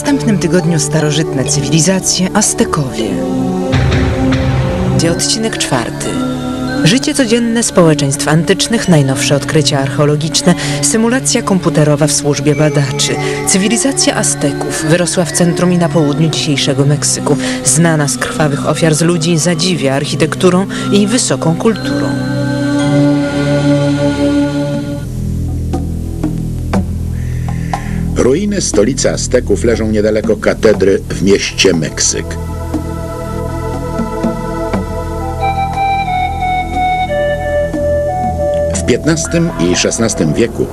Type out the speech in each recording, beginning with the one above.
następnym tygodniu starożytne cywilizacje Aztekowie. Gdzie odcinek czwarty. Życie codzienne społeczeństw antycznych, najnowsze odkrycia archeologiczne, symulacja komputerowa w służbie badaczy. Cywilizacja Azteków wyrosła w centrum i na południu dzisiejszego Meksyku. Znana z krwawych ofiar z ludzi, zadziwia architekturą i wysoką kulturą. Ruiny stolicy Azteków leżą niedaleko katedry w mieście Meksyk. W XV i XVI wieku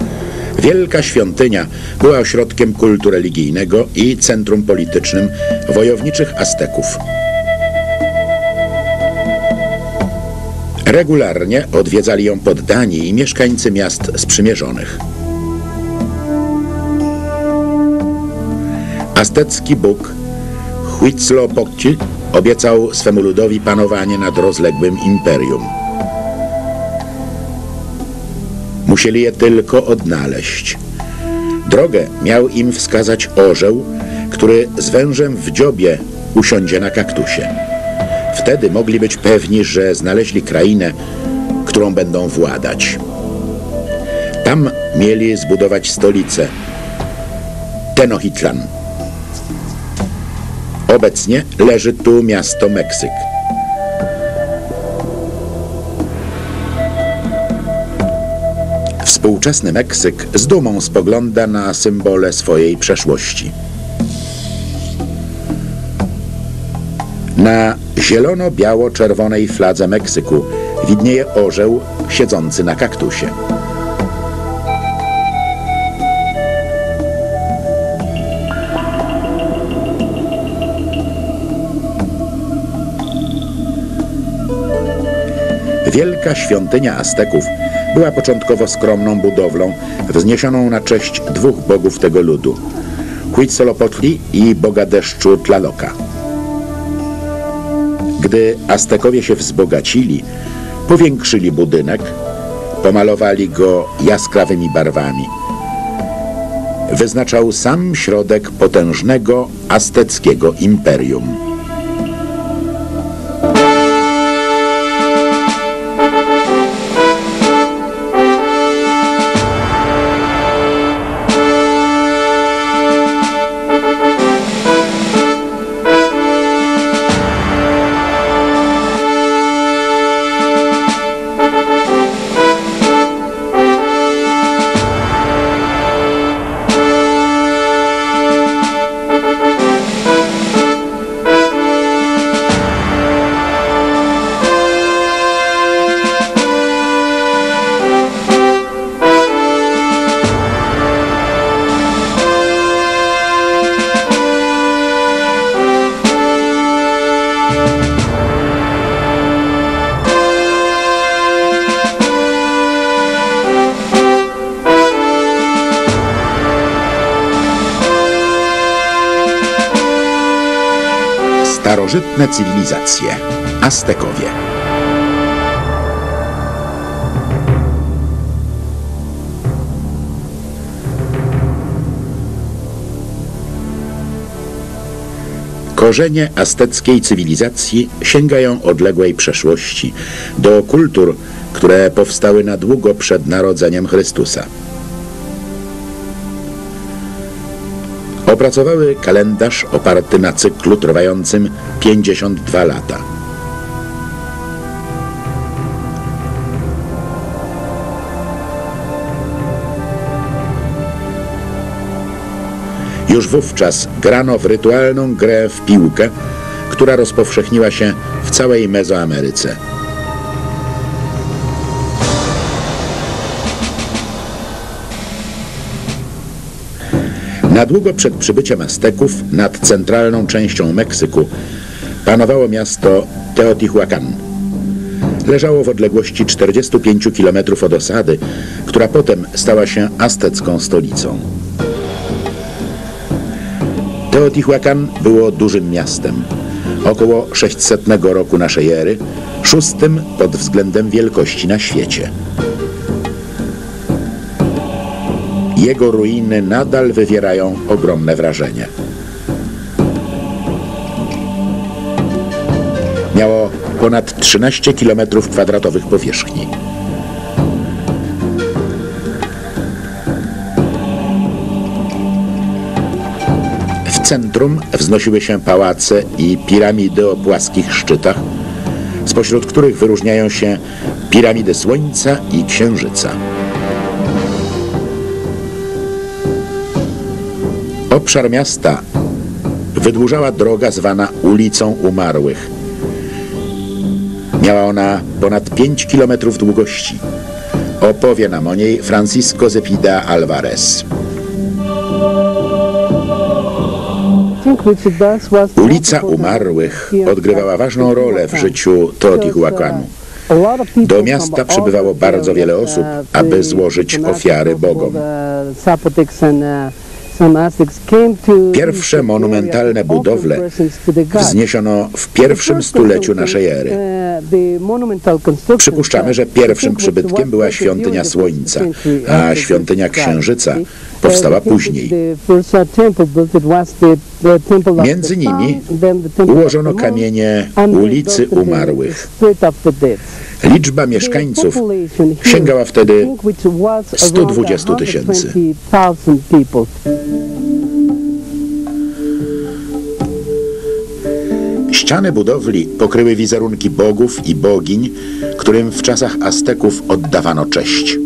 wielka świątynia była ośrodkiem kultu religijnego i centrum politycznym wojowniczych Azteków. Regularnie odwiedzali ją poddani i mieszkańcy miast sprzymierzonych. Aztecki bóg Huitzilopochtli obiecał swemu ludowi panowanie nad rozległym imperium. Musieli je tylko odnaleźć. Drogę miał im wskazać orzeł, który z wężem w dziobie usiądzie na kaktusie. Wtedy mogli być pewni, że znaleźli krainę, którą będą władać. Tam mieli zbudować stolicę Tenochtitlan. Obecnie leży tu miasto Meksyk. Współczesny Meksyk z dumą spogląda na symbole swojej przeszłości. Na zielono-biało-czerwonej fladze Meksyku widnieje orzeł siedzący na kaktusie. Wielka świątynia Azteków była początkowo skromną budowlą wzniesioną na cześć dwóch bogów tego ludu Huitzilopochtli i boga deszczu Tlaloca. Gdy Aztekowie się wzbogacili, powiększyli budynek, pomalowali go jaskrawymi barwami. Wyznaczał sam środek potężnego azteckiego imperium. Starożytne cywilizacje. Aztekowie. Korzenie azteckiej cywilizacji sięgają odległej przeszłości, do kultur, które powstały na długo przed narodzeniem Chrystusa. Opracowały kalendarz oparty na cyklu trwającym 52 lata. Już wówczas grano w rytualną grę w piłkę, która rozpowszechniła się w całej Mezoameryce. Na długo przed przybyciem Azteków nad centralną częścią Meksyku panowało miasto Teotihuacan. Leżało w odległości 45 km od osady, która potem stała się aztecką stolicą. Teotihuacan było dużym miastem. Około 600 roku naszej ery, szóstym pod względem wielkości na świecie. Jego ruiny nadal wywierają ogromne wrażenie. Miało ponad 13 km kwadratowych powierzchni. W centrum wznosiły się pałace i piramidy o płaskich szczytach, spośród których wyróżniają się piramidy Słońca i Księżyca. Obszar miasta wydłużała droga zwana ulicą Umarłych. Miała ona ponad 5 km długości. Opowie nam o niej Francisco Zepida Alvarez. Ulica Umarłych odgrywała ważną rolę w życiu Teotihuacanu. Do miasta przybywało bardzo wiele osób, aby złożyć ofiary bogom. Pierwsze monumentalne budowle wzniesiono w pierwszym stuleciu naszej ery. Przypuszczamy, że pierwszym przybytkiem była świątynia Słońca, a świątynia Księżyca powstała później. Między nimi ułożono kamienie ulicy Umarłych. Liczba mieszkańców sięgała wtedy 120 tysięcy. Ściany budowli pokryły wizerunki bogów i bogiń, którym w czasach Azteków oddawano cześć.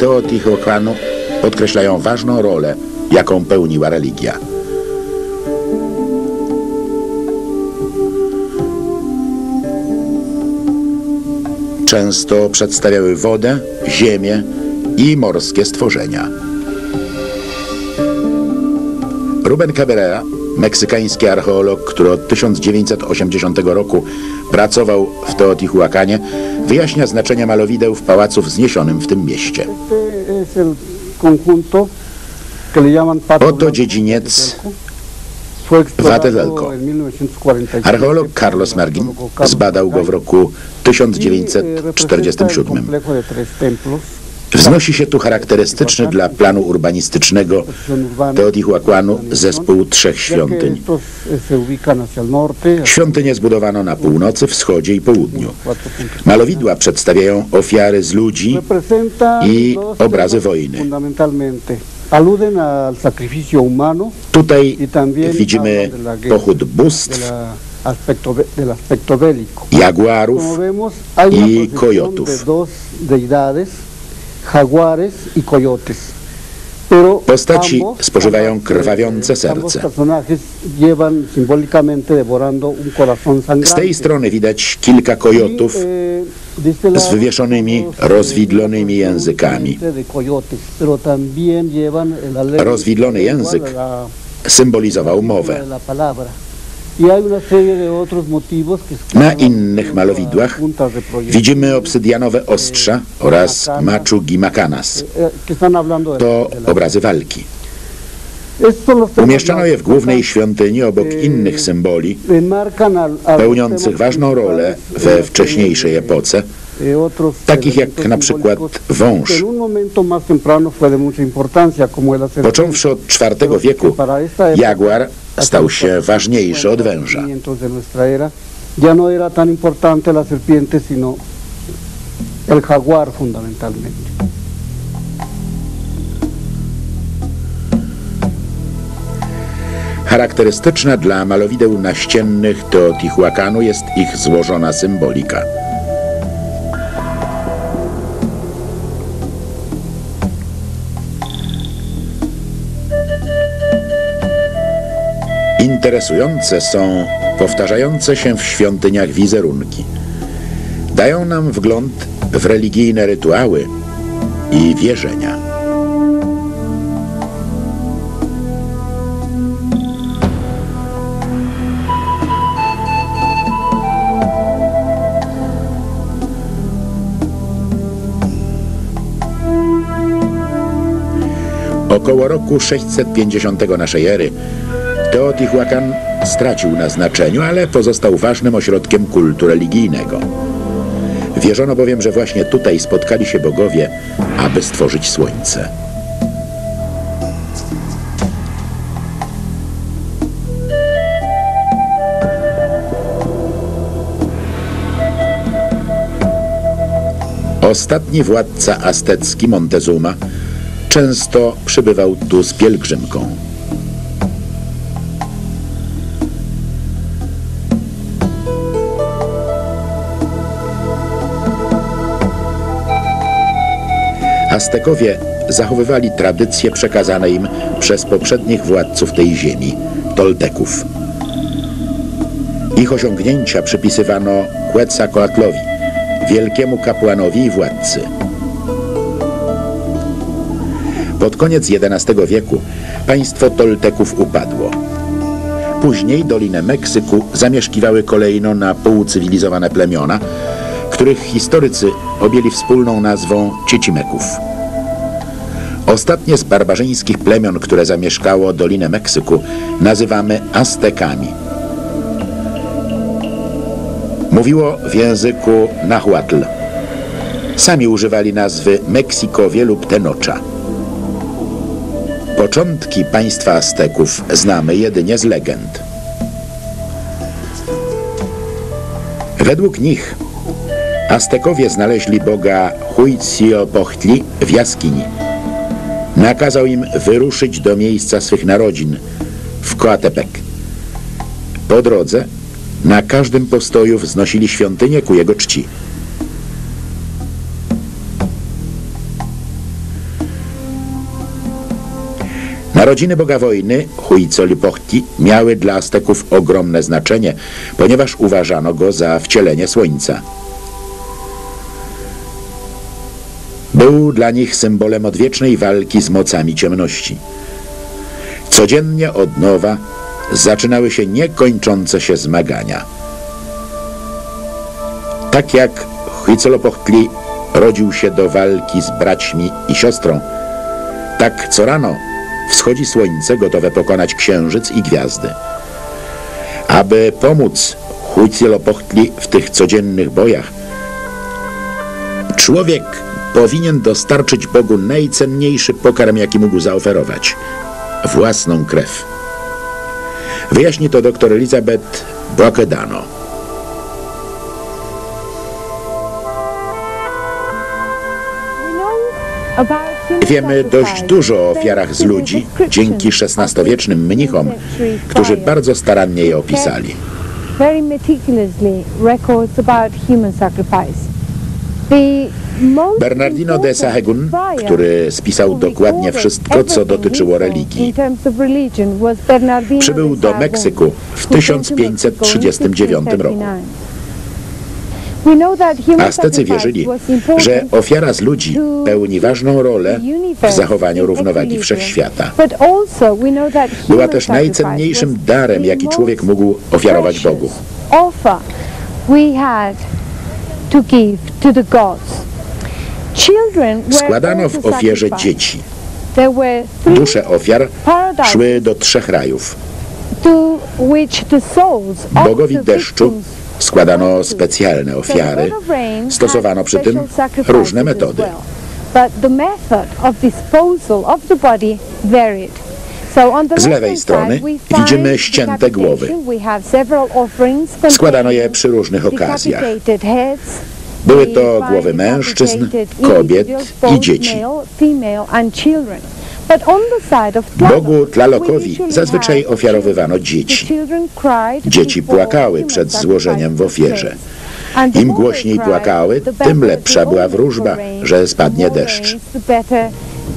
Teotihuacanu podkreślają ważną rolę, jaką pełniła religia. Często przedstawiały wodę, ziemię i morskie stworzenia. Ruben Cabrera, meksykański archeolog, który od 1980 roku pracował w Teotihuacanie, wyjaśnia znaczenie malowideł w pałacu wzniesionym w tym mieście. Oto dziedziniec Vatelelco. Archeolog Carlos Mergin zbadał go w roku 1947. Wznosi się tu charakterystyczny dla planu urbanistycznego Teotihuacanu zespół trzech świątyń. Świątynie zbudowano na północy, wschodzie i południu. Malowidła przedstawiają ofiary z ludzi i obrazy wojny. Tutaj widzimy pochód bóstw, jaguarów i kojotów. Postaci spożywają krwawiące serce. Z tej strony widać kilka kojotów z wywieszonymi, rozwidlonymi językami. Rozwidlony język symbolizował mowę. Na innych malowidłach widzimy obsydianowe ostrza oraz machu gimacanas. To obrazy walki. Umieszczono je w głównej świątyni obok innych symboli, pełniących ważną rolę we wcześniejszej epoce, takich jak na przykład wąż. Począwszy od IV wieku, jaguar stał się ważniejszy od węża. Ya no era tan importante la serpiente, sino el jaguar fundamentalmente. Charakterystyczna dla malowideł naściennych Teotihuacanu jest ich złożona symbolika. Interesujące są powtarzające się w świątyniach wizerunki. Dają nam wgląd w religijne rytuały i wierzenia. Około roku 650 naszej ery Teotihuacan stracił na znaczeniu, ale pozostał ważnym ośrodkiem kultu religijnego. Wierzono bowiem, że właśnie tutaj spotkali się bogowie, aby stworzyć słońce. Ostatni władca aztecki Montezuma często przybywał tu z pielgrzymką. Aztekowie zachowywali tradycje przekazane im przez poprzednich władców tej ziemi, Tolteków. Ich osiągnięcia przypisywano Quetzalcoatlowi, wielkiemu kapłanowi i władcy. Pod koniec XI wieku państwo Tolteków upadło. Później Dolinę Meksyku zamieszkiwały kolejno na półcywilizowane plemiona, których historycy objęli wspólną nazwą Ciecimeków. Ostatnie z barbarzyńskich plemion, które zamieszkało Dolinę Meksyku, nazywamy Aztekami. Mówiło w języku Nahuatl. Sami używali nazwy Meksikowie lub Tenocza. Początki państwa Azteków znamy jedynie z legend. Według nich Aztekowie znaleźli boga Huitzilopochtli w jaskini. Nakazał im wyruszyć do miejsca swych narodzin w Coatepec. Po drodze na każdym postoju wznosili świątynię ku jego czci. Narodziny Boga Wojny, Huitzilopochtli, miały dla Azteków ogromne znaczenie, ponieważ uważano go za wcielenie słońca. Był dla nich symbolem odwiecznej walki z mocami ciemności. Codziennie od nowa zaczynały się niekończące się zmagania. Tak jak Huitzilopochtli rodził się do walki z braćmi i siostrą, tak co rano wschodzi słońce gotowe pokonać księżyc i gwiazdy. Aby pomóc Huitzilopochtli w tych codziennych bojach, człowiek powinien dostarczyć Bogu najcenniejszy pokarm, jaki mógł zaoferować własną krew. Wyjaśni to dr Elizabeth Bokedano. Wiemy dość dużo o ofiarach z ludzi dzięki XVI-wiecznym mnichom, którzy bardzo starannie je opisali. very meticulously records about human sacrifice. Bernardino de Sahagún, który spisał dokładnie wszystko, co dotyczyło religii. Przybył do Meksyku w who came to Mexico in 1539 roku. 1539. We know that human Aztecy wierzyli, że ofiara z ludzi pełni ważną rolę w zachowaniu równowagi wszechświata. Była też najcenniejszym darem, jaki człowiek mógł ofiarować Bogu. Składano w ofierze dzieci. Dusze ofiar szły do trzech rajów. Bogowi deszczu składano specjalne ofiary. Rain Stosowano przy tym różne metody. But the method of disposal of the body varied. Z lewej strony widzimy ścięte głowy. Składano je przy różnych okazjach. Były to głowy mężczyzn, kobiet i dzieci. Bogu Tlalokowi zazwyczaj ofiarowywano dzieci. Dzieci płakały przed złożeniem w ofierze. Im głośniej płakały, tym lepsza była wróżba, że spadnie deszcz.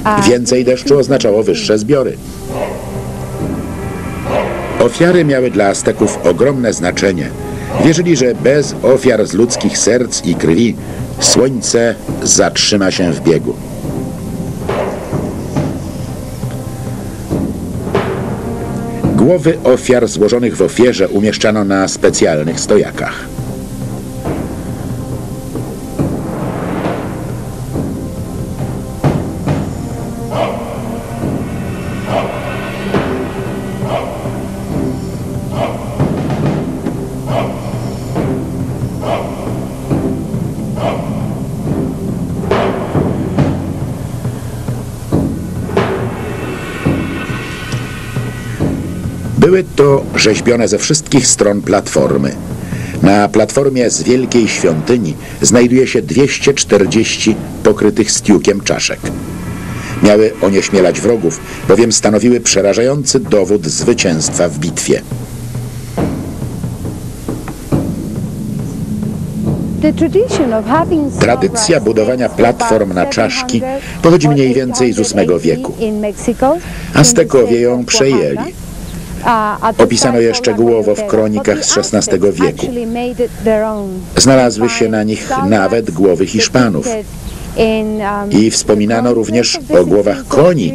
uh, Więcej deszczu oznaczało wyższe zbiory. Ofiary miały dla Azteków ogromne znaczenie. Wierzyli, że bez ofiar z ludzkich serc i krwi słońce zatrzyma się w biegu. Głowy ofiar złożonych w ofierze umieszczano na specjalnych stojakach. Rzeźbione ze wszystkich stron platformy. Na platformie z Wielkiej Świątyni znajduje się 240 pokrytych stiukiem czaszek. Miały onieśmielać wrogów, bowiem stanowiły przerażający dowód zwycięstwa w bitwie. Tradycja budowania platform na czaszki pochodzi mniej więcej z VIII wieku. Aztekowie ją przejęli. Opisano je szczegółowo w kronikach z XVI wieku. Znalazły się na nich nawet głowy Hiszpanów. I wspominano również o głowach koni,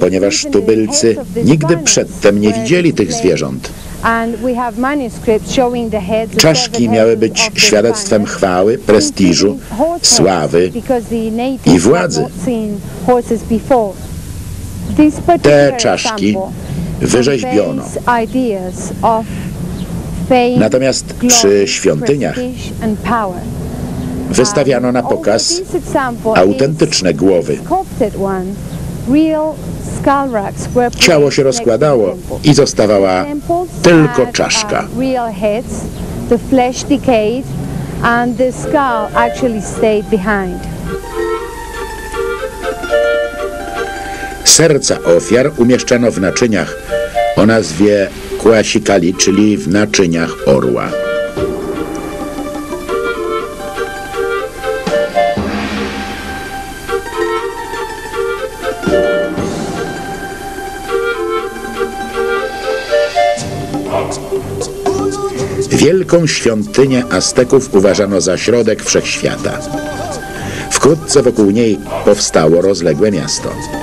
ponieważ tubylcy nigdy przedtem nie widzieli tych zwierząt. Czaszki miały być świadectwem chwały, prestiżu, sławy i władzy. Te czaszki wyrzeźbiono. Natomiast przy świątyniach Wystawiano na pokaz autentyczne głowy. Ciało się rozkładało i zostawała tylko czaszka. Serca ofiar umieszczano w naczyniach o nazwie kuasikali, czyli w naczyniach orła. Wielką świątynię Azteków uważano za środek wszechświata. Wkrótce wokół niej powstało rozległe miasto.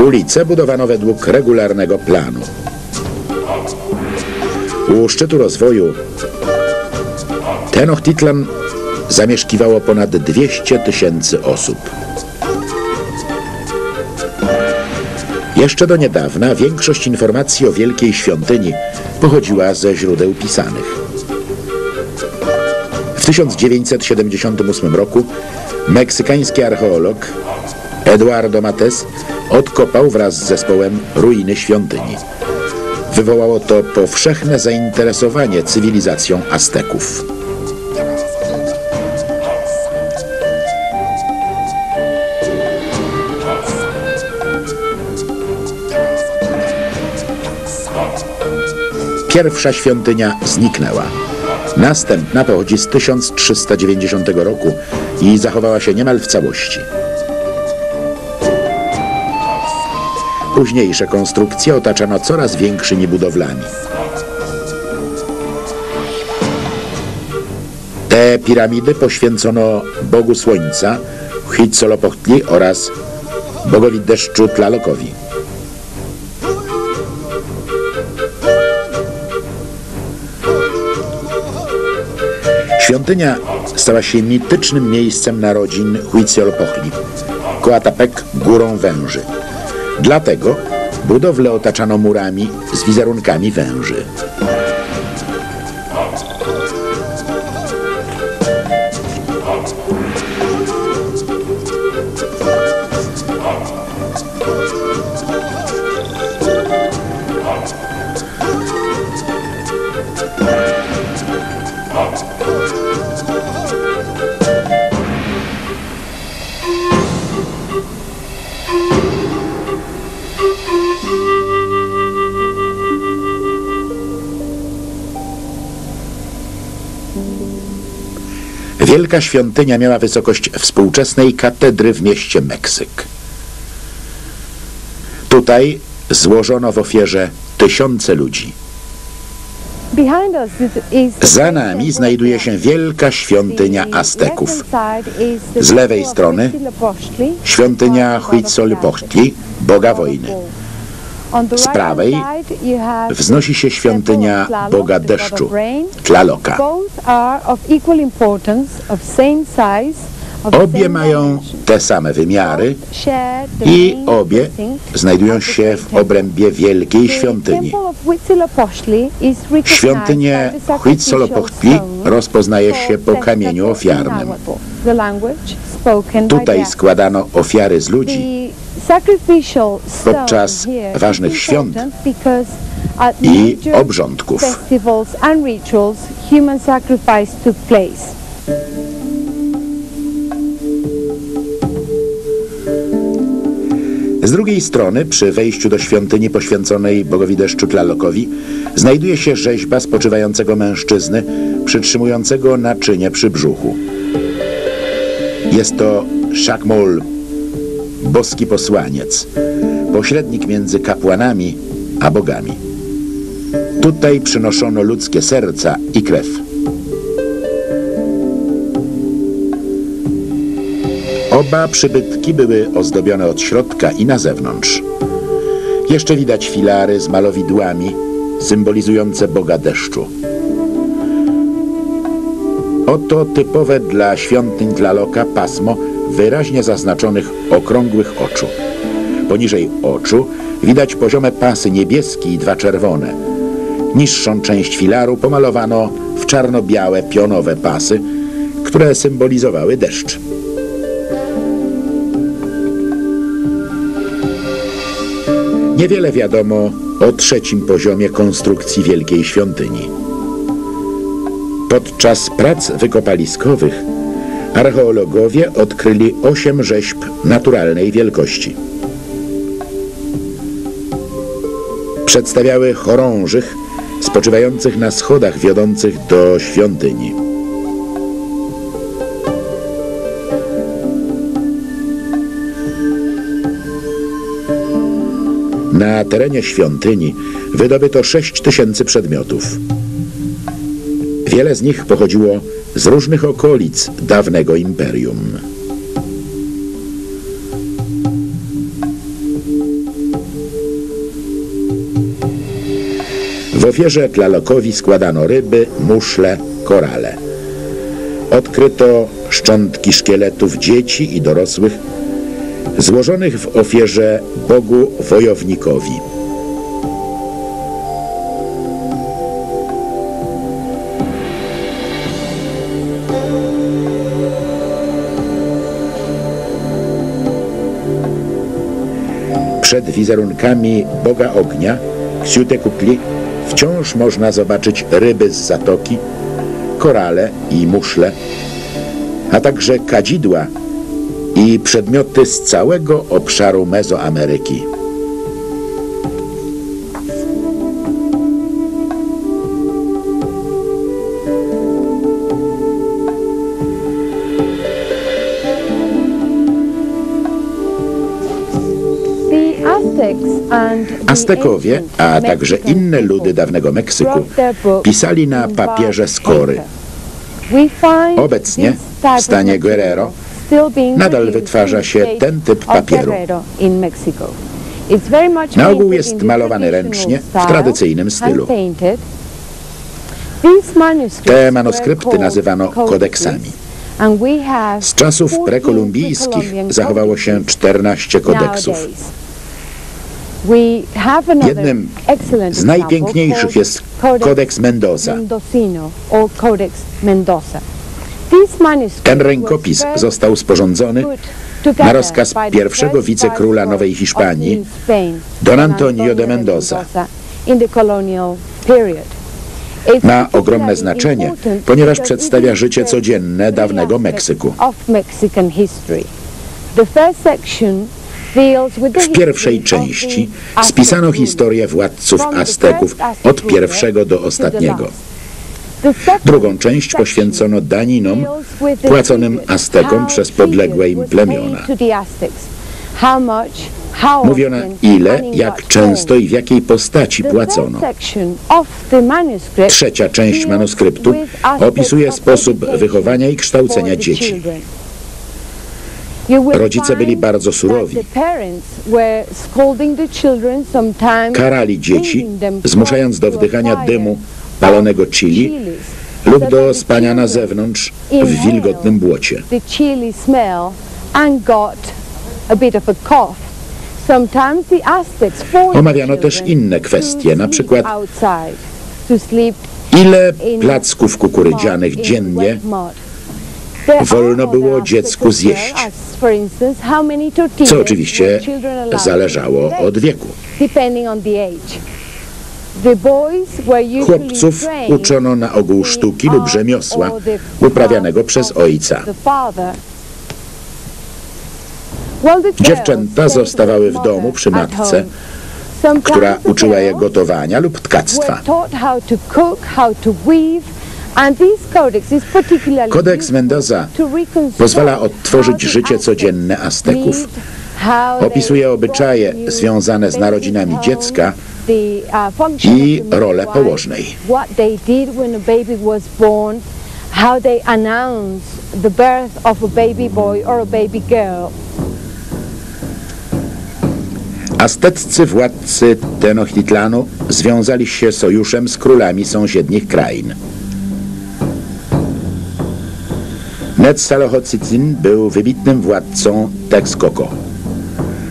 Ulice budowano według regularnego planu. U szczytu rozwoju Tenochtitlan zamieszkiwało ponad 200 tysięcy osób. Jeszcze do niedawna większość informacji o Wielkiej Świątyni pochodziła ze źródeł pisanych. W 1978 roku meksykański archeolog Eduardo Mates odkopał wraz z zespołem ruiny świątyni. Wywołało to powszechne zainteresowanie cywilizacją Azteków. Pierwsza świątynia zniknęła. Następna pochodzi z 1390 roku i zachowała się niemal w całości. Późniejsze konstrukcje otaczano coraz większymi budowlami. Te piramidy poświęcono Bogu Słońca, Huitzilopochtli oraz bogowi deszczu Tlalokowi. Świątynia stała się mitycznym miejscem narodzin Huitzilopochtli, Coatepec górą węży. Dlatego budowlę otaczano murami z wizerunkami węży. Wielka świątynia miała wysokość współczesnej katedry w mieście Meksyk. Tutaj złożono w ofierze tysiące ludzi. Za nami znajduje się wielka świątynia Azteków. Z lewej strony Świątynia Huitzilopochtli, boga wojny. Z prawej Wznosi się świątynia boga deszczu, Tlaloka. Obie mają te same wymiary i obie znajdują się w obrębie wielkiej świątyni. Świątynię Huitzilopochtli rozpoznaje się po kamieniu ofiarnym. Tutaj składano ofiary z ludzi Podczas ważnych świąt i obrządków. Z drugiej strony, przy wejściu do świątyni poświęconej bogowi deszczu Tlalokowi, znajduje się rzeźba spoczywającego mężczyzny, przytrzymującego naczynie przy brzuchu. Jest to Szakmul, boski posłaniec, pośrednik między kapłanami a bogami. Tutaj przynoszono ludzkie serca i krew. Oba przybytki były ozdobione od środka i na zewnątrz. Jeszcze widać filary z malowidłami symbolizujące Boga deszczu. Oto typowe dla świątyń Tlaloka pasmo wyraźnie zaznaczonych okrągłych oczu. Poniżej oczu widać poziome pasy niebieskie i dwa czerwone. Niższą część filaru pomalowano w czarno-białe pionowe pasy, które symbolizowały deszcz. Niewiele wiadomo o trzecim poziomie konstrukcji Wielkiej Świątyni. Podczas prac wykopaliskowych archeologowie odkryli osiem rzeźb naturalnej wielkości. Przedstawiały chorążych spoczywających na schodach wiodących do świątyni. Na terenie świątyni wydobyto 6 tysięcy przedmiotów. Wiele z nich pochodziło z różnych okolic dawnego imperium. W ofierze Tlalokowi składano ryby, muszle, korale. Odkryto szczątki szkieletów dzieci i dorosłych, złożonych w ofierze Bogu wojownikowi. Wizerunkami Boga Ognia, Ksiutekupli, wciąż można zobaczyć ryby z zatoki, korale i muszle, a także kadzidła i przedmioty z całego obszaru Mezoameryki. Aztekowie, a także inne ludy dawnego Meksyku pisali na papierze z kory. Obecnie w stanie Guerrero nadal wytwarza się ten typ papieru. Na ogół jest malowany ręcznie, w tradycyjnym stylu. Te manuskrypty nazywano kodeksami. Z czasów 14 prekolumbijskich zachowało się codices 14 kodeksów. Jednym z najpiękniejszych jest kodeks Mendoza. Ten rękopis został sporządzony na rozkaz pierwszego wicekróla Nowej Hiszpanii, Don Antonio de Mendoza. Ma ogromne znaczenie, ponieważ przedstawia życie codzienne dawnego Meksyku. W pierwszej części spisano historię władców Azteków od pierwszego do ostatniego. Drugą część poświęcono daninom płaconym Aztekom przez podległe im plemiona. Mówiono ile, jak często i w jakiej postaci płacono. Trzecia część manuskryptu opisuje sposób wychowania i kształcenia dzieci. Rodzice byli bardzo surowi. Karali dzieci, zmuszając do wdychania dymu palonego chili lub do spania na zewnątrz w wilgotnym błocie. Omawiano też inne kwestie, na przykład ile placków kukurydzianych dziennie wolno było dziecku zjeść, co oczywiście zależało od wieku. Chłopców uczono na ogół sztuki lub rzemiosła uprawianego przez ojca. Dziewczęta zostawały w domu przy at matce, która uczyła je gotowania lub tkactwa. Kodeks Mendoza pozwala odtworzyć życie codzienne Azteków. Opisuje obyczaje związane z narodzinami dziecka uh, i rolę położnej. What they did when a baby was born, how they announced the birth of a baby boy or a baby girl. Azteccy władcy Tenochtitlanu związali się sojuszem z królami sąsiednich krain. Netzalohotzin był wybitnym władcą Texcoco.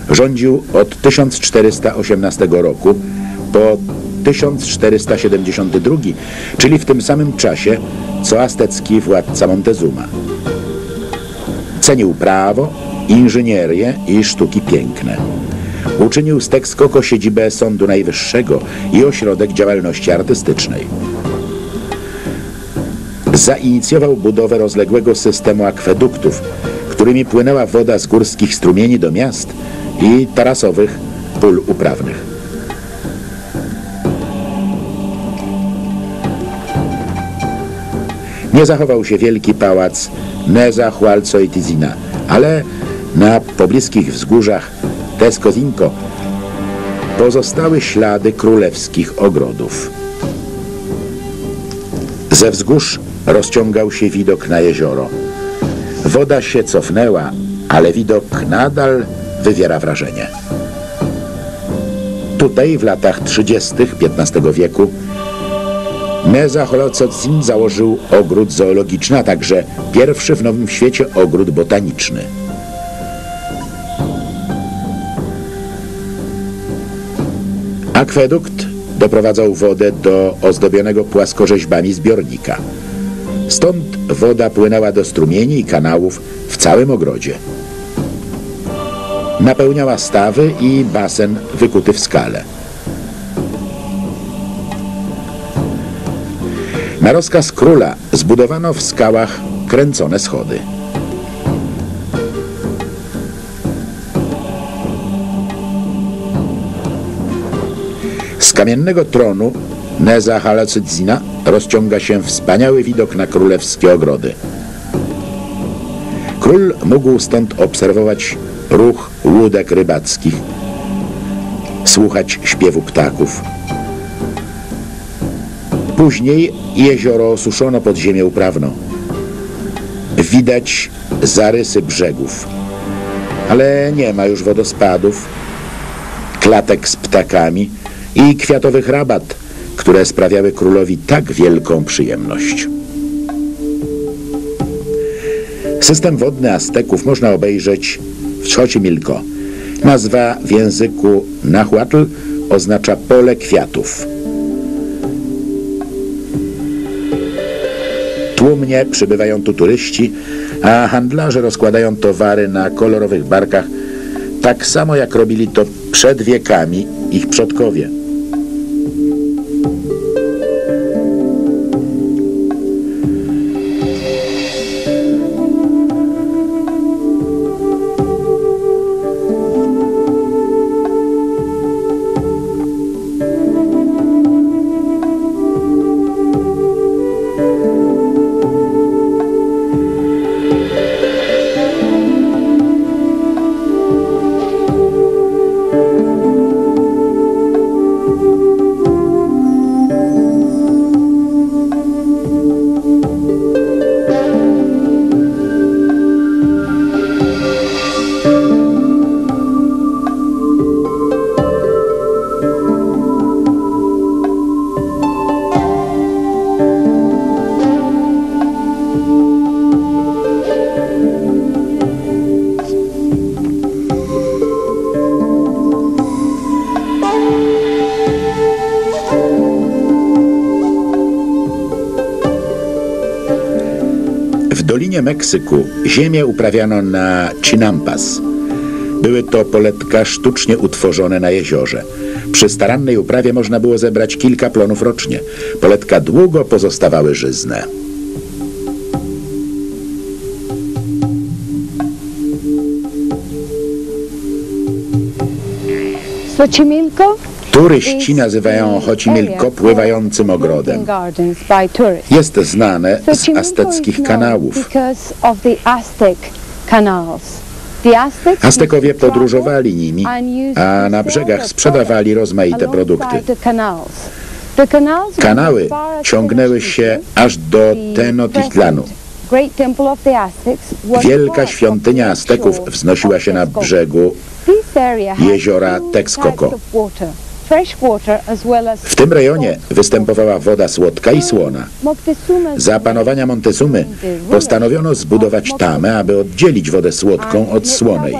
Rządził od 1418 roku po 1472, czyli w tym samym czasie, co aztecki władca Montezuma. Cenił prawo, inżynierię i sztuki piękne. Uczynił z Texcoco siedzibę Sądu Najwyższego i ośrodek działalności artystycznej. Zainicjował budowę rozległego systemu akweduktów, którymi płynęła woda z górskich strumieni do miast i tarasowych pól uprawnych. Nie zachował się wielki pałac Neza Hualcoitizina, ale na pobliskich wzgórzach Tescozinco pozostały ślady królewskich ogrodów. Ze wzgórz rozciągał się widok na jezioro. Woda się cofnęła, ale widok nadal wywiera wrażenie. Tutaj w latach 30. XV wieku Neza Holococin założył ogród zoologiczny, a także pierwszy w Nowym Świecie ogród botaniczny. Akwedukt doprowadzał wodę do ozdobionego płaskorzeźbami zbiornika. Stąd woda płynęła do strumieni i kanałów w całym ogrodzie. Napełniała stawy i basen wykuty w skale. Na rozkaz króla zbudowano w skałach kręcone schody. Z kamiennego tronu Neza Halacydzina rozciąga się wspaniały widok na królewskie ogrody. Król mógł stąd obserwować ruch łódek rybackich, słuchać śpiewu ptaków. Później jezioro osuszono pod ziemię uprawną. Widać zarysy brzegów, ale nie ma już wodospadów, klatek z ptakami i kwiatowych rabat, które sprawiały królowi tak wielką przyjemność. System wodny Azteków można obejrzeć w Xochimilco. Nazwa w języku nahuatl oznacza pole kwiatów. Tłumnie przybywają tu turyści, a handlarze rozkładają towary na kolorowych barkach, tak samo jak robili to przed wiekami ich przodkowie. Meksyku ziemię uprawiano na Chinampas. Były to poletka sztucznie utworzone na jeziorze. Przy starannej uprawie można było zebrać kilka plonów rocznie. Poletka długo pozostawały żyzne. Xochimilco Turyści nazywają area pływającym ogrodem. Jest znane z azteckich kanałów. Aztekowie podróżowali nimi, a na brzegach sprzedawali rozmaite produkty. Kanały ciągnęły się aż do Tenochtitlanu. Wielka świątynia Azteków wznosiła się na brzegu jeziora Texcoco. W tym rejonie występowała woda słodka i słona. Za panowania Montezumy postanowiono zbudować tamę, aby oddzielić wodę słodką od słonej.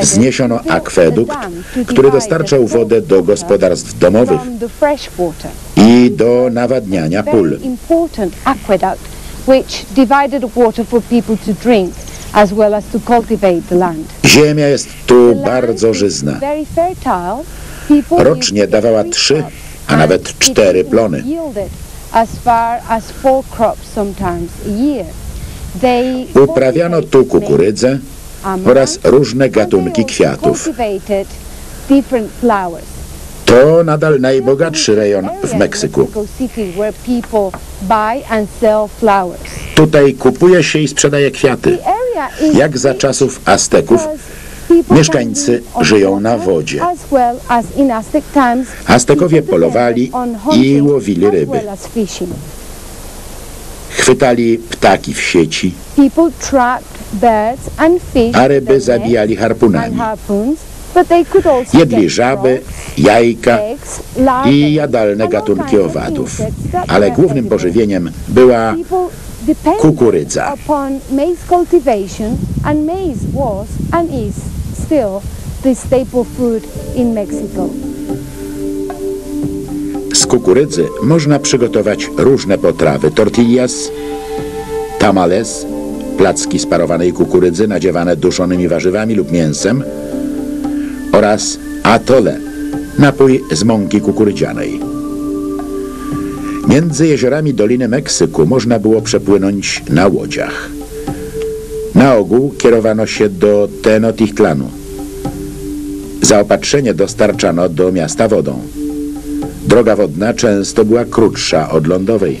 Wzniesiono akwedukt, który dostarczał wodę do gospodarstw domowych i do nawadniania pól. Very important aqueduct which divided water for people to drink Ziemia jest tu bardzo żyzna. Rocznie dawała trzy, a nawet cztery plony. Uprawiano tu kukurydzę oraz różne gatunki kwiatów. To nadal najbogatszy rejon w Meksyku. Tutaj kupuje się i sprzedaje kwiaty. Jak za czasów Azteków, mieszkańcy żyją na wodzie. Aztekowie polowali i łowili ryby. Chwytali ptaki w sieci, a ryby zabijali harpunami. Jedli żaby, jajka i jadalne gatunki owadów. Ale głównym pożywieniem była kukurydza. upon maize cultivation and maize was and is still the staple food in Mexico. Z kukurydzy można przygotować różne potrawy. Tortillas, tamales, placki z parowanej kukurydzy nadziewane duszonymi warzywami lub mięsem oraz atole, napój z mąki kukurydzianej. Między jeziorami Doliny Meksyku można było przepłynąć na łodziach. Na ogół kierowano się do Tenochtitlanu. Zaopatrzenie dostarczano do miasta wodą. Droga wodna często była krótsza od lądowej.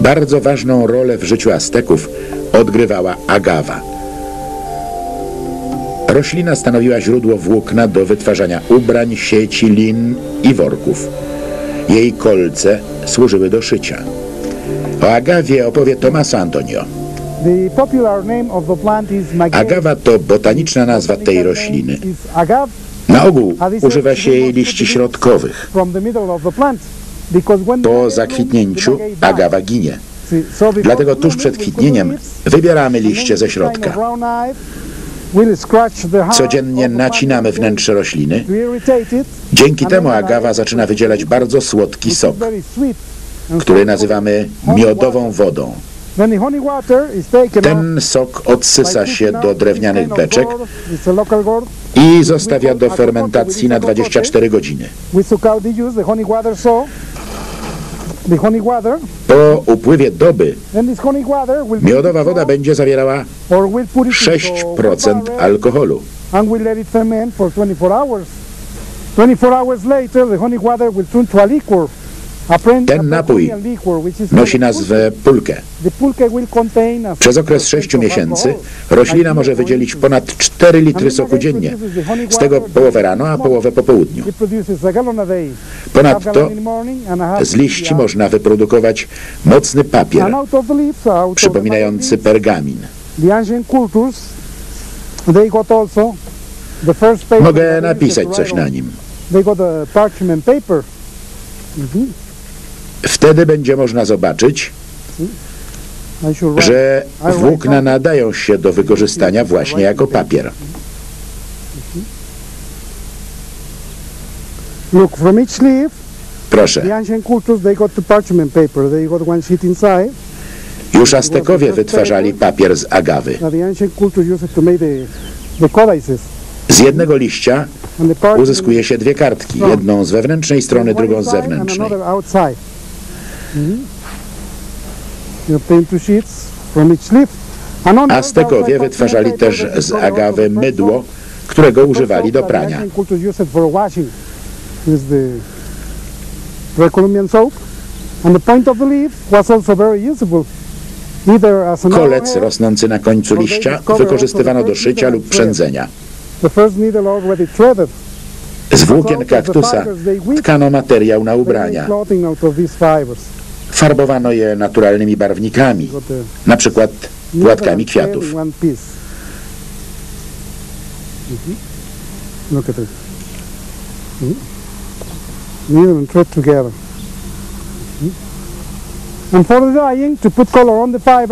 Bardzo ważną rolę w życiu Azteków odgrywała agawa. Roślina stanowiła źródło włókna do wytwarzania ubrań, sieci, lin i worków. Jej kolce służyły do szycia. O agawie opowie Tomaso Antonio. Agawa to botaniczna nazwa tej rośliny. Na ogół używa się jej liści środkowych. Po zakwitnięciu agawa ginie. Dlatego tuż przed kwitnieniem wybieramy liście ze środka. Codziennie nacinamy wnętrze rośliny. Dzięki temu agawa zaczyna wydzielać bardzo słodki sok, który nazywamy miodową wodą. Ten sok odsysa się do drewnianych beczek i zostawia do fermentacji na 24 godziny. Po upływie doby. Miodowa woda będzie zawierała or we'll put it into 6% barrel alkoholu. And we'll let it ferment for 24 hours. 24 hours later, the honey water will turn to a liquor. A pren- Ten napój Nosi nazwę pulkę. Przez okres 6 miesięcy roślina może wydzielić ponad 4 litry soku dziennie, z tego połowę rano, a połowę po południu. Ponadto z liści można wyprodukować mocny papier, przypominający pergamin. Mogę napisać coś na nim. They got the parchment paper. Mhm. Wtedy będzie można zobaczyć, że włókna nadają się do wykorzystania właśnie jako papier. Look, from each leaf, Proszę, the ancient cultures, they got the parchment paper. They got one sheet inside. już Aztekowie wytwarzali papier z agawy. Z jednego liścia uzyskuje się dwie kartki, jedną z wewnętrznej strony, drugą z zewnętrznej. Aztekowie wytwarzali też z agawy mydło, którego używali do prania. Kolec rosnący na końcu liścia wykorzystywano do szycia lub przędzenia. Z włókien kaktusa tkano materiał na ubrania. Farbowano je naturalnymi barwnikami, na przykład płatkami kwiatów. Mhm. Look at it. Mhm. Needle and thread together. Mhm.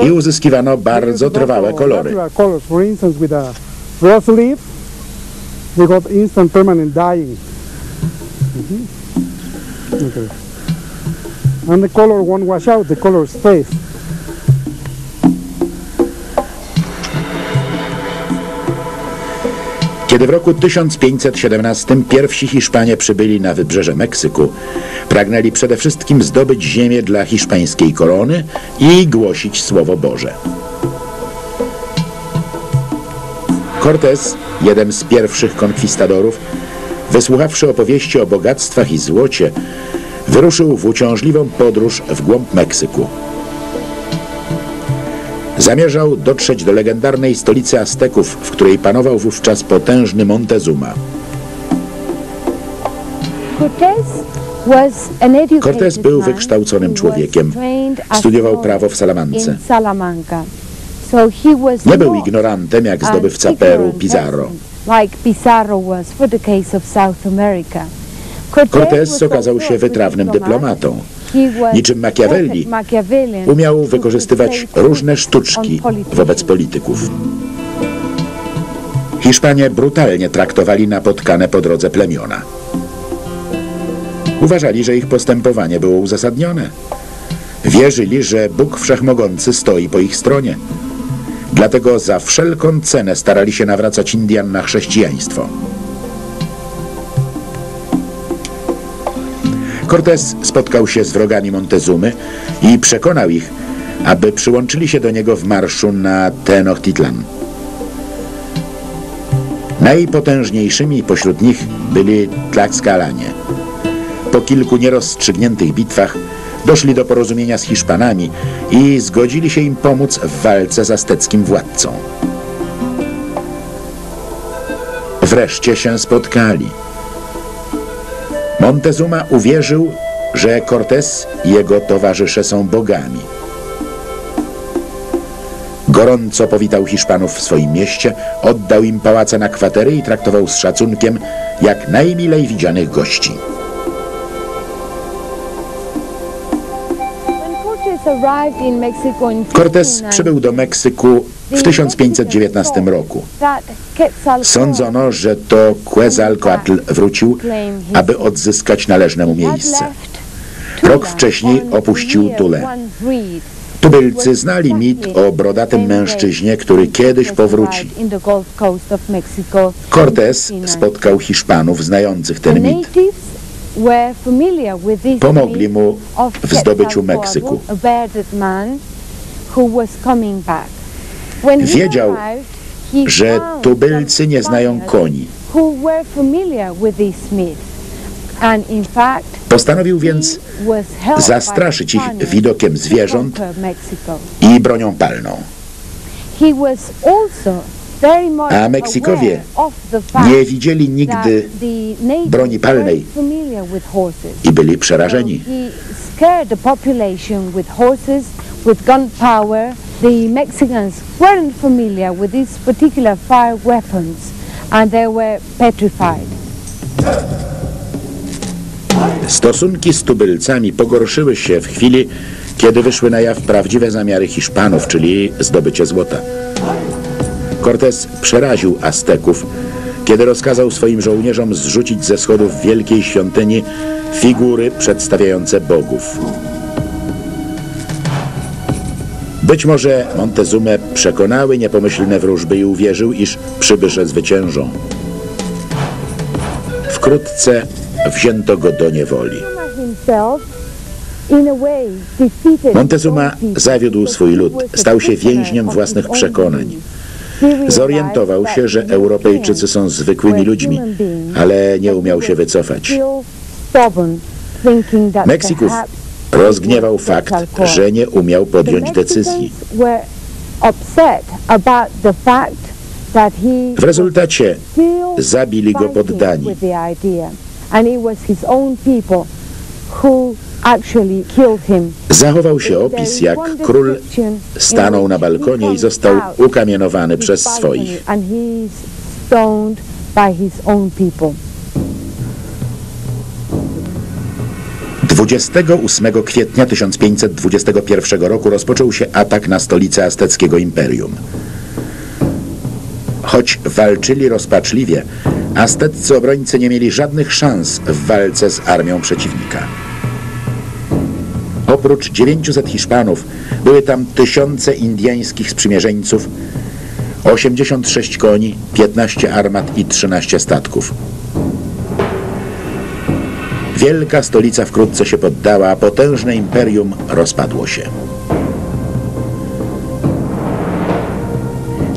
I uzyskiwano bardzo trwałe kolory. And the color won't wash out, the color stays. Kiedy w roku 1517 pierwsi Hiszpanie przybyli na wybrzeże Meksyku, pragnęli przede wszystkim zdobyć ziemię dla hiszpańskiej korony i głosić Słowo Boże. Cortés, jeden z pierwszych konkwistadorów, wysłuchawszy opowieści o bogactwach i złocie, wyruszył w uciążliwą podróż w głąb Meksyku. Zamierzał dotrzeć do legendarnej stolicy Azteków, w której panował wówczas potężny Montezuma. Cortés był wykształconym człowiekiem. Studiował prawo w Salamance. Nie był ignorantem jak zdobywca Peru Pizarro. Like Pizarro was for the case of South America. Cortés okazał się wytrawnym dyplomatą. Niczym Machiavelli Umiał wykorzystywać różne sztuczki wobec polityków. Hiszpanie brutalnie traktowali napotkane po drodze plemiona. Uważali, że ich postępowanie było uzasadnione. Wierzyli, że Bóg Wszechmogący stoi po ich stronie. Dlatego za wszelką cenę starali się nawracać Indian na chrześcijaństwo. Cortés spotkał się z wrogami Montezumy i przekonał ich, aby przyłączyli się do niego w marszu na Tenochtitlan. Najpotężniejszymi pośród nich byli Tlaxcalanie. Po kilku nierozstrzygniętych bitwach doszli do porozumienia z Hiszpanami i zgodzili się im pomóc w walce z azteckim władcą. Wreszcie się spotkali. Montezuma uwierzył, że Cortés i jego towarzysze są bogami. Gorąco powitał Hiszpanów w swoim mieście, oddał im pałace na kwatery i traktował z szacunkiem jak najmilej widzianych gości. Cortés przybył do Meksyku w 1519 roku. Sądzono, że to Quetzalcoatl wrócił, aby odzyskać należne mu miejsce. Rok wcześniej opuścił Tule. Tubylcy znali mit o brodatym mężczyźnie, który kiedyś powróci. Cortés spotkał Hiszpanów znających ten mit. Pomogli mu w zdobyciu Meksyku. Wiedział, że tubylcy nie znają koni. Postanowił więc zastraszyć ich widokiem zwierząt i bronią palną. A Meksykowie Nie widzieli nigdy broni palnej i byli przerażeni. with gunpowder. The Mexicans weren't familiar with these particular fire weapons and they were petrified. Stosunki z tubylcami pogorszyły się w chwili, kiedy wyszły na jaw prawdziwe zamiary Hiszpanów, czyli zdobycie złota. Cortés przeraził Azteków, kiedy rozkazał swoim żołnierzom zrzucić ze schodów wielkiej świątyni figury przedstawiające bogów. Być może Montezumę przekonały niepomyślne wróżby i uwierzył, iż przybysze zwyciężą. Wkrótce wzięto go do niewoli. Montezuma zawiódł swój lud, stał się więźniem własnych przekonań. Zorientował się, że Europejczycy są zwykłymi ludźmi, ale nie umiał się wycofać. perhaps rozgniewał fakt, że nie umiał podjąć decyzji. W rezultacie zabili go poddani. Zachował się opis, jak król stanął na balkonie i został ukamienowany przez swoich. People. 28 kwietnia 1521 roku rozpoczął się atak na stolicę azteckiego imperium. Choć walczyli rozpaczliwie, azteccy obrońcy nie mieli żadnych szans w walce z armią przeciwnika. Oprócz 900 Hiszpanów były tam tysiące indyjskich sprzymierzeńców, 86 koni, 15 armat i 13 statków. Wielka stolica wkrótce się poddała, a potężne imperium rozpadło się.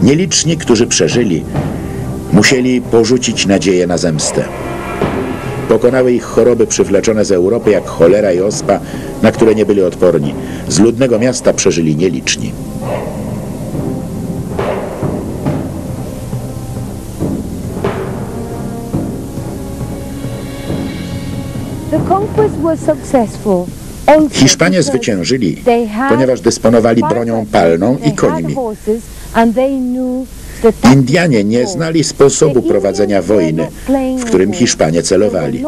Nieliczni, którzy przeżyli, musieli porzucić nadzieję na zemstę. Pokonały ich choroby przywleczone z Europy jak cholera i ospa, na które nie byli odporni. Z ludnego miasta przeżyli nieliczni. Hiszpanie zwyciężyli, ponieważ dysponowali bronią palną i końmi. Indianie nie znali sposobu prowadzenia wojny, w którym Hiszpanie celowali.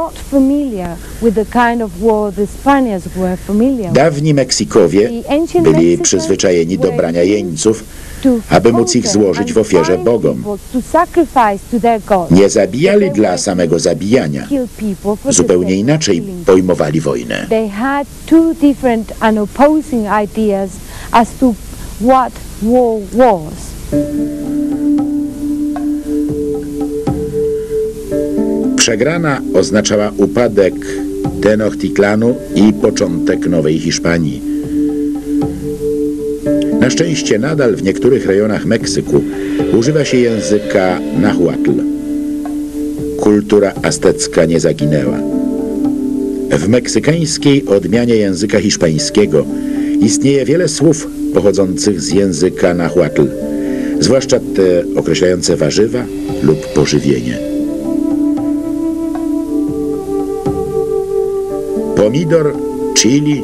Dawni Meksikowie byli przyzwyczajeni do brania jeńców, aby móc ich złożyć w ofierze bogom. Nie zabijali dla samego zabijania. Zupełnie inaczej pojmowali wojnę. What war was. Przegrana oznaczała upadek Tenochtitlanu i początek Nowej Hiszpanii. Na szczęście nadal w niektórych rejonach Meksyku używa się języka nahuatl. Kultura aztecka nie zaginęła. W meksykańskiej odmianie języka hiszpańskiego istnieje wiele słów pochodzących z języka nahuatl, zwłaszcza te określające warzywa lub pożywienie. Pomidor, chili,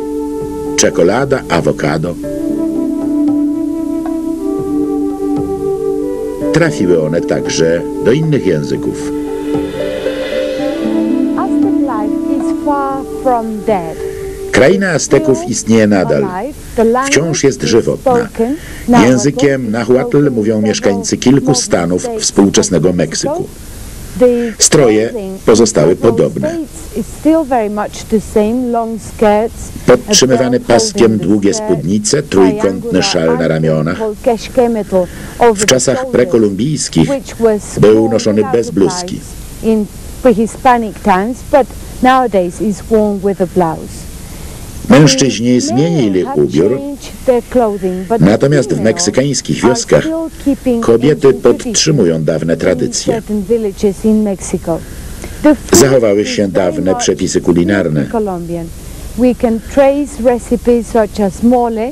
czekolada, awokado. Trafiły one także do innych języków. Kraina Azteków istnieje nadal. Wciąż jest żywotna. Językiem nahuatl mówią mieszkańcy kilku stanów współczesnego Meksyku. Stroje pozostały podobne. Podtrzymywany paskiem długie spódnice, trójkątny szal na ramionach. W czasach prekolumbijskich był noszony bez bluzki. Mężczyźni zmienili ubiór, natomiast w meksykańskich wioskach kobiety podtrzymują dawne tradycje. Zachowały się dawne przepisy kulinarne.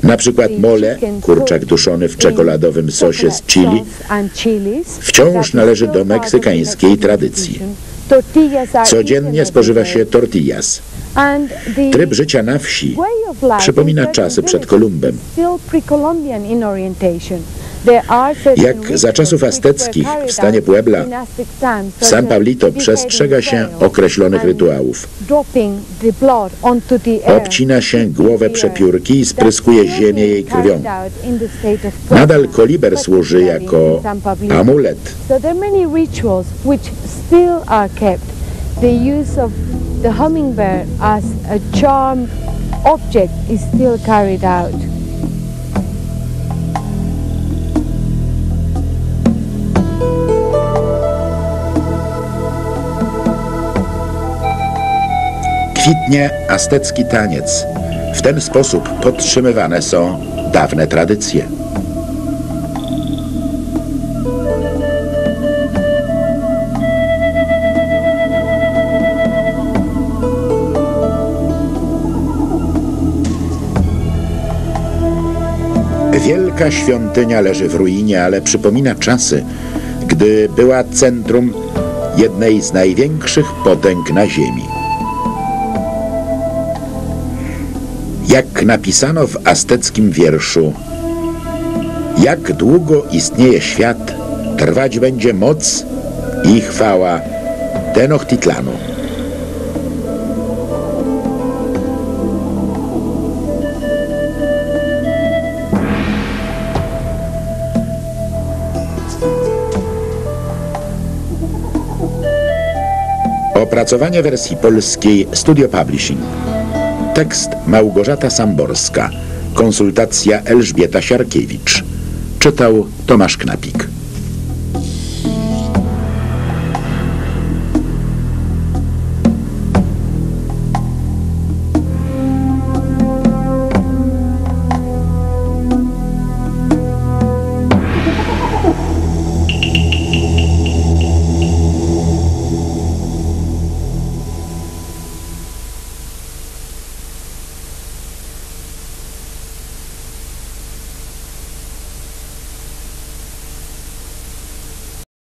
Na przykład mole, kurczak duszony w czekoladowym sosie z chili, wciąż należy do meksykańskiej tradycji. Codziennie spożywa się tortillas. Tryb życia na wsi przypomina czasy przed Kolumbem. Jak za czasów azteckich w stanie Puebla, w San Pablito przestrzega się określonych rytuałów. Obcina się głowę przepiórki i spryskuje ziemię jej krwią. Nadal koliber służy jako amulet use of the hummingbird as a charm object is still carried out. Kwitnie aztecki taniec. W ten sposób podtrzymywane są dawne tradycje. Wielka świątynia leży w ruinie, ale przypomina czasy, gdy była centrum jednej z największych potęg na Ziemi. Napisano w azteckim wierszu, jak długo istnieje świat, trwać będzie moc i chwała Tenochtitlanu. Opracowanie wersji polskiej Studio Publishing. Tekst Małgorzata Samborska. Konsultacja Elżbieta Siarkiewicz. Czytał Tomasz Knapik.